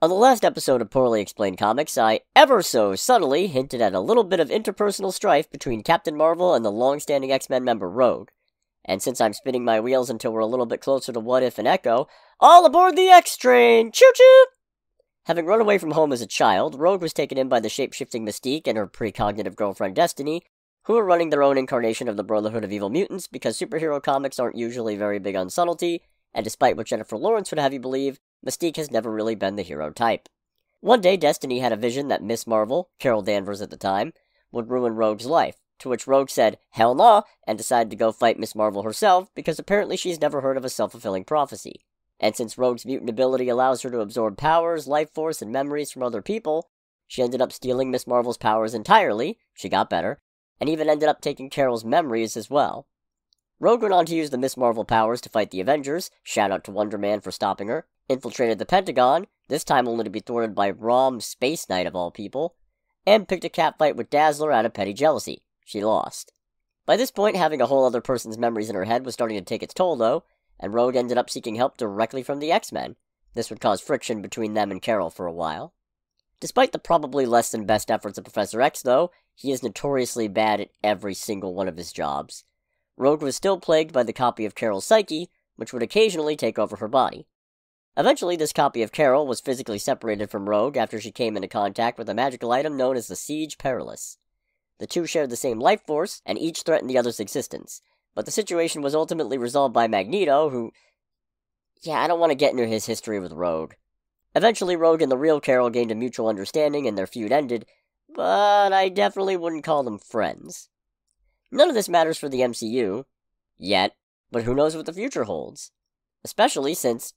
On the last episode of Poorly Explained Comics, I ever so subtly hinted at a little bit of interpersonal strife between Captain Marvel and the long standing X Men member Rogue. And since I'm spinning my wheels until we're a little bit closer to What If and Echo, all aboard the X train! Choo choo! Having run away from home as a child, Rogue was taken in by the shape shifting Mystique and her precognitive girlfriend Destiny, who were running their own incarnation of the Brotherhood of Evil Mutants because superhero comics aren't usually very big on subtlety, and despite what Jennifer Lawrence would have you believe, Mystique has never really been the hero type. One day, Destiny had a vision that Miss Marvel, Carol Danvers at the time, would ruin Rogue's life, to which Rogue said, hell nah, and decided to go fight Miss Marvel herself because apparently she's never heard of a self fulfilling prophecy. And since Rogue's mutant ability allows her to absorb powers, life force, and memories from other people, she ended up stealing Miss Marvel's powers entirely, she got better, and even ended up taking Carol's memories as well. Rogue went on to use the Miss Marvel powers to fight the Avengers, shout out to Wonder Man for stopping her, infiltrated the Pentagon, this time only to be thwarted by Rom Space Knight of all people, and picked a catfight with Dazzler out of petty jealousy. She lost. By this point, having a whole other person's memories in her head was starting to take its toll, though, and Rogue ended up seeking help directly from the X Men. This would cause friction between them and Carol for a while. Despite the probably less than best efforts of Professor X, though, he is notoriously bad at every single one of his jobs. Rogue was still plagued by the copy of Carol's psyche, which would occasionally take over her body. Eventually, this copy of Carol was physically separated from Rogue after she came into contact with a magical item known as the Siege Perilous. The two shared the same life force, and each threatened the other's existence, but the situation was ultimately resolved by Magneto, who. Yeah, I don't want to get into his history with Rogue. Eventually, Rogue and the real Carol gained a mutual understanding and their feud ended, but I definitely wouldn't call them friends. None of this matters for the MCU. Yet. But who knows what the future holds? Especially since